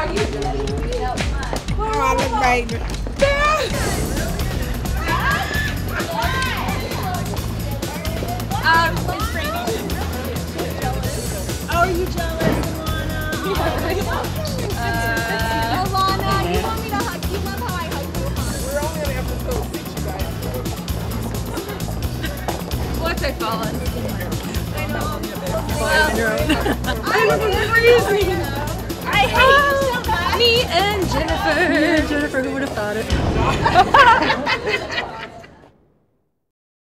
Um, it's raining. Oh, are you jealous, Alana? Uh, Alana, you want me to hug you? Love how I hug you. We're only on episode six, you guys. What's I fallen? I know. I'm freezing. Jennifer, who would have thought it?